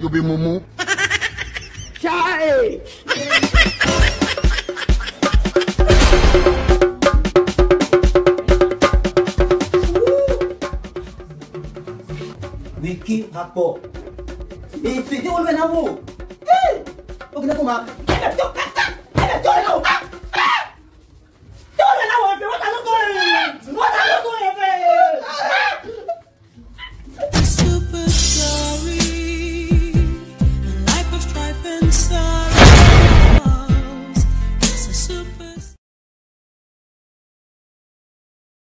You be mumu. Wiki hapo. Eh, sio wewe na wewe. Eh! Ukina kuma.